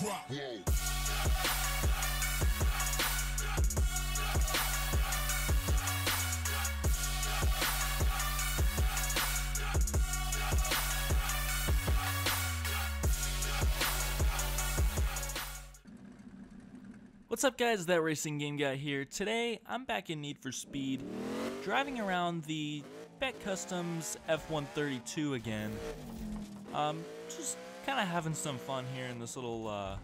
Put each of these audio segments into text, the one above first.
drop. Whoa. What's up guys, That Racing Game Guy here. Today, I'm back in Need for Speed, driving around the Beck Kustoms F-132 again. Um, just kind of having some fun here in this little, uh,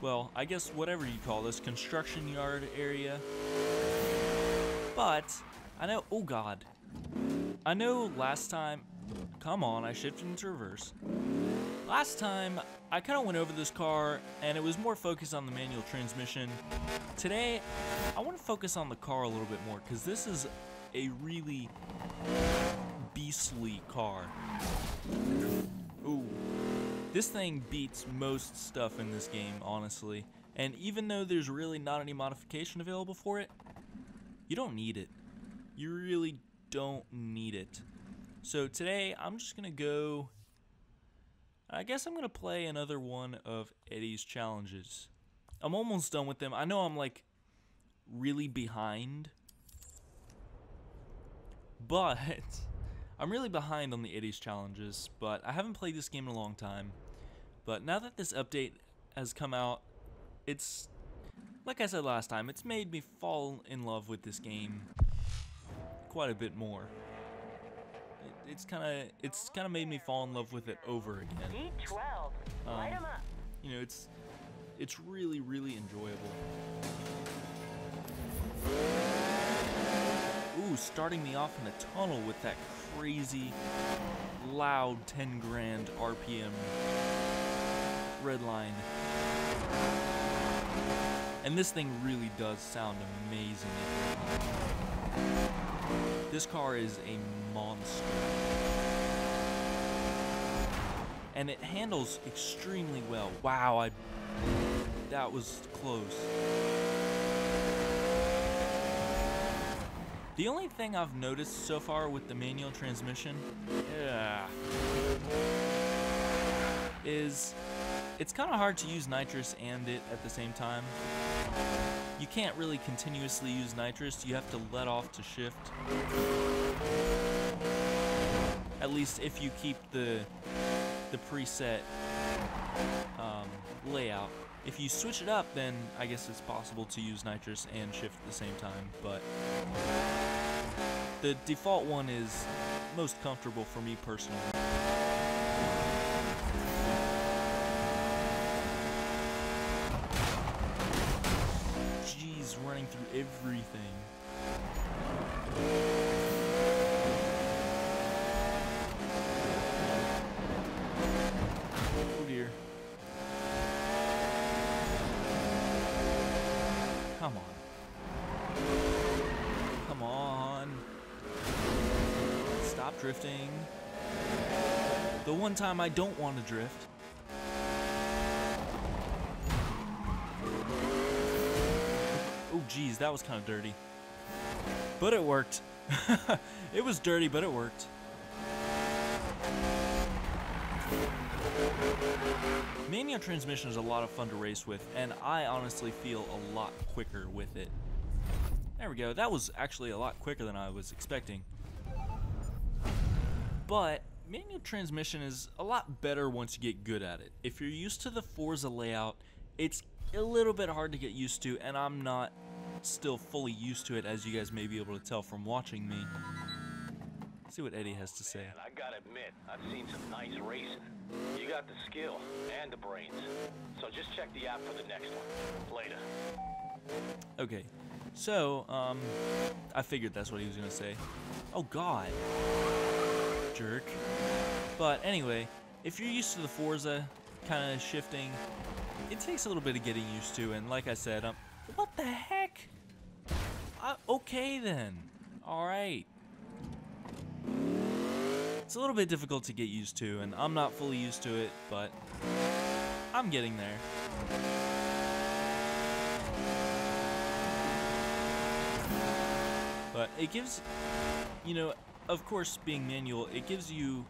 well, I guess whatever you call this, construction yard area. But, I know, oh god. I know last time, come on, I shifted into reverse. Last time, I kind of went over this car, and it was more focused on the manual transmission. Today, I want to focus on the car a little bit more, because this is a really beastly car. Ooh. This thing beats most stuff in this game, honestly. And even though there's really not any modification available for it, you don't need it. You really don't need it. So today, I'm just going to go I guess I'm going to play another one of Eddie's challenges. I'm almost done with them. I know I'm like really behind. But I'm really behind on the Eddie's challenges, but I haven't played this game in a long time. But now that this update has come out, it's like I said last time, it's made me fall in love with this game quite a bit more it's kind of it's kind of made me fall in love with it over again. D12, light 'em Um, up. You know, it's it's really really enjoyable. Ooh, starting me off in a tunnel with that crazy loud 10 grand RPM red line. And this thing really does sound amazing. This car is a monster. And it handles extremely well. Wow, I that was close. The only thing I've noticed so far with the manual transmission yeah, is it's kind of hard to use nitrous and it at the same time. You can't really continuously use nitrous, you have to let off to shift. At least if you keep the the preset um, layout. If you switch it up, then I guess it's possible to use nitrous and shift at the same time, but the default one is most comfortable for me personally. Jeez, running through everything. Stop drifting. The one time I don't want to drift. Oh geez, that was kind of dirty. But it worked. it was dirty, but it worked. Manual transmission is a lot of fun to race with, and I honestly feel a lot quicker with it. There we go. That was actually a lot quicker than I was expecting. But manual transmission is a lot better once you get good at it. If you're used to the Forza layout, it's a little bit hard to get used to, and I'm not still fully used to it, as you guys may be able to tell from watching me. see what Eddie has to say. Man, I gotta admit, I've seen some nice racing. You got the skill and the brains. So just check the app for the next one. Later. Okay, so, um, I figured that's what he was gonna say. Oh god. Jerk. But anyway, if you're used to the Forza kind of shifting, it takes a little bit of getting used to, and like I said, um, what the heck? Uh, okay then. Alright. It's a little bit difficult to get used to, and I'm not fully used to it, but I'm getting there. But it gives, you know, of course, being manual, it gives you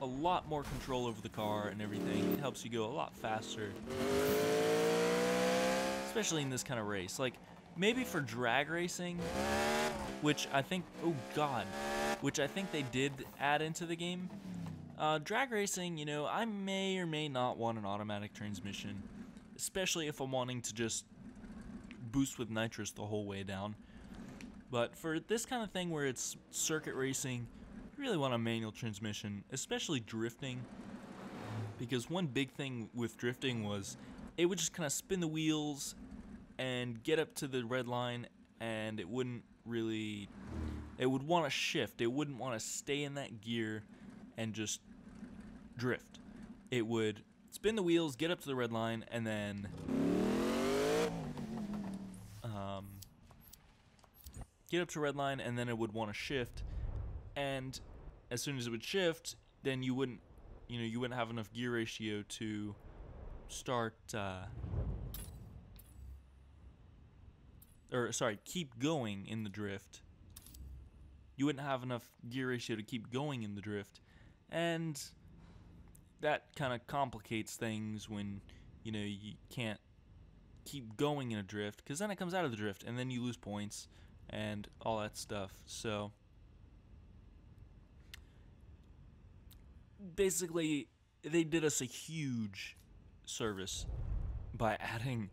a lot more control over the car and everything. It helps you go a lot faster. Especially in this kind of race. Like, maybe for drag racing, which I think, oh god, which I think they did add into the game. Uh, drag racing, you know, I may or may not want an automatic transmission, especially if I'm wanting to just boost with nitrous the whole way down. But for this kind of thing where it's circuit racing, you really want a manual transmission, especially drifting. Because one big thing with drifting was it would just kind of spin the wheels and get up to the red line and it wouldn't really it would want to shift. It wouldn't want to stay in that gear and just drift. It would spin the wheels, get up to the red line, and then um, get up to red line, and then it would want to shift. And as soon as it would shift, then you wouldn't, you know, you wouldn't have enough gear ratio to start. Uh, or sorry, keep going in the drift. You wouldn't have enough gear ratio to keep going in the drift, and that kind of complicates things when you know you can't keep going in a drift because then it comes out of the drift and then you lose points and all that stuff. So basically, they did us a huge service by adding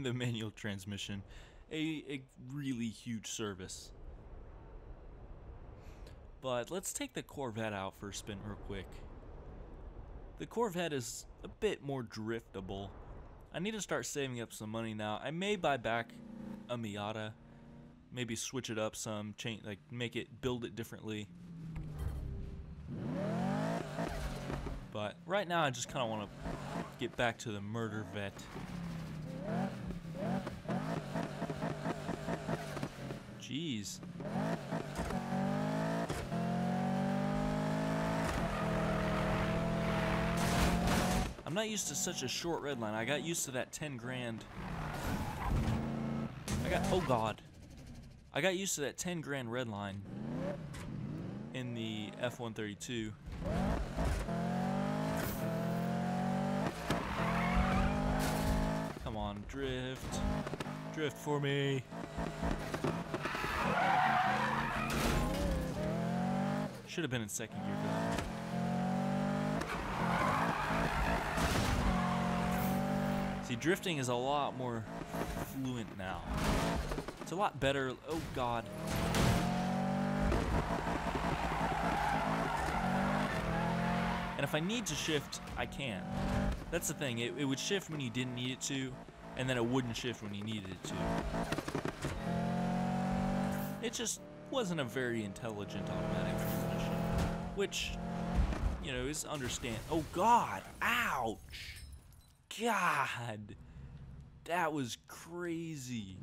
the manual transmission, a, a really huge service. But let's take the Corvette out for a spin real quick. The Corvette is a bit more driftable. I need to start saving up some money now. I may buy back a Miata. Maybe switch it up some, change like make it build it differently. But right now I just kind of want to get back to the murder vet. Jeez. I'm not used to such a short red line. I got used to that 10 grand. I got, oh god. I got used to that 10 grand red line in the F-132. Come on, drift. Drift for me. Should have been in second gear though. See, drifting is a lot more fluent now. It's a lot better. Oh, God. And if I need to shift, I can. That's the thing. It, it would shift when you didn't need it to, and then it wouldn't shift when you needed it to. It just wasn't a very intelligent automatic transmission, which, you know, is understand. Oh, God. Ouch. God, that was crazy.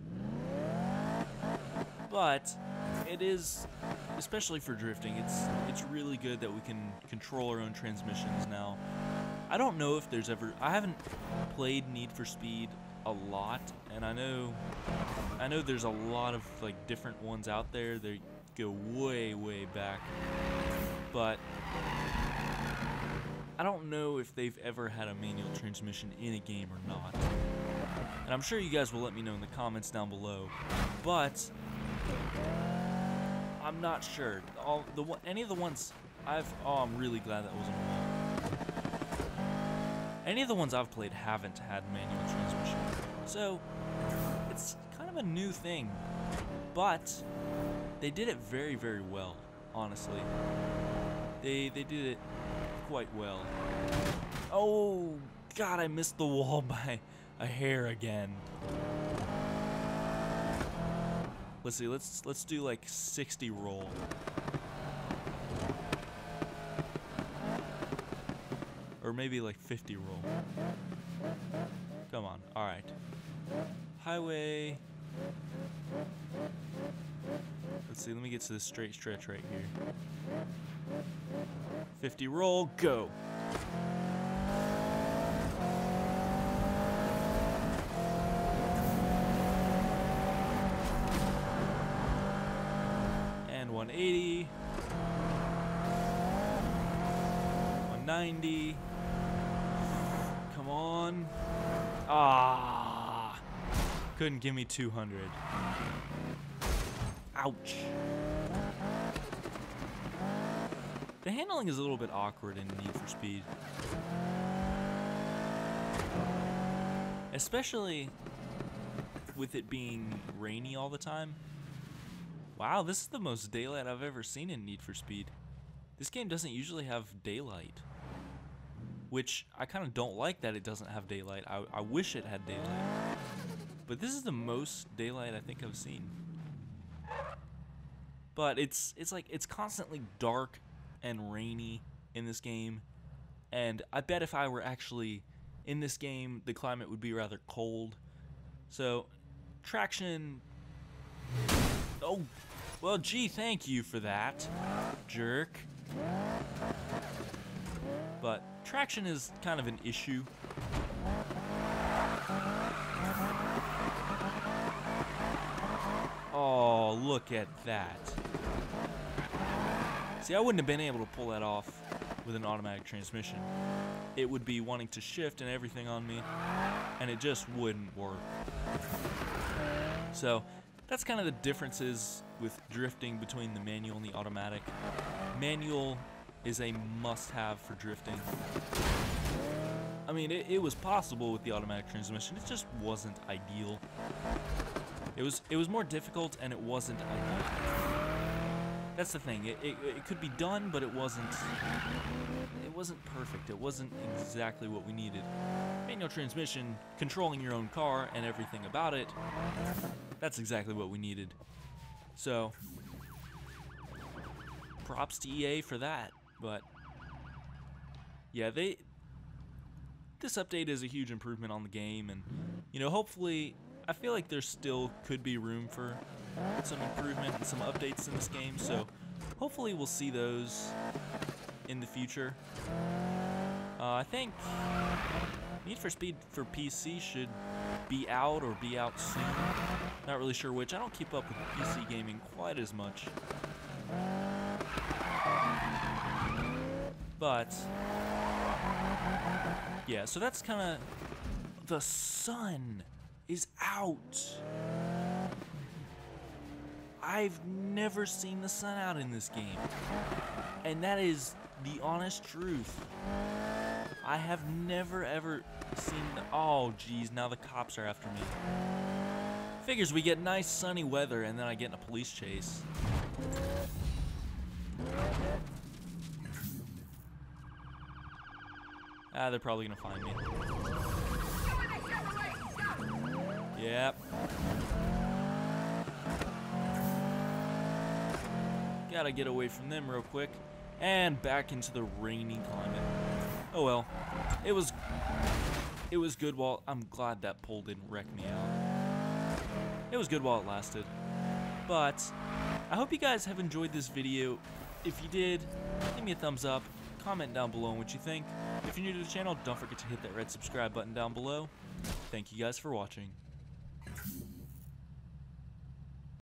But it is, especially for drifting, it's it's really good that we can control our own transmissions now. I don't know if there's ever I haven't played Need for Speed a lot, and I know I know there's a lot of like different ones out there. They go way way back, but I don't know if they've ever had a manual transmission in a game or not. And I'm sure you guys will let me know in the comments down below. But I'm not sure. All the any of the ones I've oh I'm really glad that wasn't one. Any of the ones I've played haven't had manual transmission. So it's kind of a new thing. But they did it very, very well, honestly. They they did it quite well. Oh, God, I missed the wall by a hair again. Let's see, let's let's do like 60 roll. Or maybe like 50 roll. Come on, alright. Highway. Let's see, let me get to this straight stretch right here. 50 roll, go. 180. 90. Come on. Ah. Couldn't give me 200. Ouch. The handling is a little bit awkward in Need for Speed. Especially with it being rainy all the time. Wow, this is the most daylight I've ever seen in Need for Speed. This game doesn't usually have daylight. Which I kind of don't like that it doesn't have daylight. I, I wish it had daylight. But this is the most daylight I think I've seen. But it's it's like it's constantly dark and rainy in this game. And I bet if I were actually in this game, the climate would be rather cold. So, traction. Oh, well, gee, thank you for that, jerk. But traction is kind of an issue. Oh, look at that. See, I wouldn't have been able to pull that off with an automatic transmission. It would be wanting to shift and everything on me, and it just wouldn't work. So, that's kind of the differences with drifting between the manual and the automatic. Manual is a must-have for drifting. I mean, it, it was possible with the automatic transmission, it just wasn't ideal. It was it was more difficult and it wasn't ideal. That's the thing. It, it, it could be done, but it wasn't. It wasn't perfect. It wasn't exactly what we needed. Manual transmission, controlling your own car and everything about it. That's exactly what we needed. So, props to EA for that. But yeah, they. This update is a huge improvement on the game, and you know, hopefully, I feel like there still could be room for some improvement and some updates in this game, so hopefully we'll see those in the future. Uh, I think Need for Speed for PC should be out or be out soon. Not really sure which. I don't keep up with PC gaming quite as much. But, yeah, so that's kind of, the sun is out. I've never seen the sun out in this game. And that is the honest truth. I have never ever seen. The, oh, geez, now the cops are after me. Figures we get nice sunny weather and then I get in a police chase. Ah, they're probably gonna find me. Yep. Gotta get away from them real quick. And back into the rainy climate. Oh well. It was it was good while I'm glad that pole didn't wreck me out. It was good while it lasted. But I hope you guys have enjoyed this video. If you did, give me a thumbs up. Comment down below on what you think. If you're new to the channel, don't forget to hit that red subscribe button down below. Thank you guys for watching.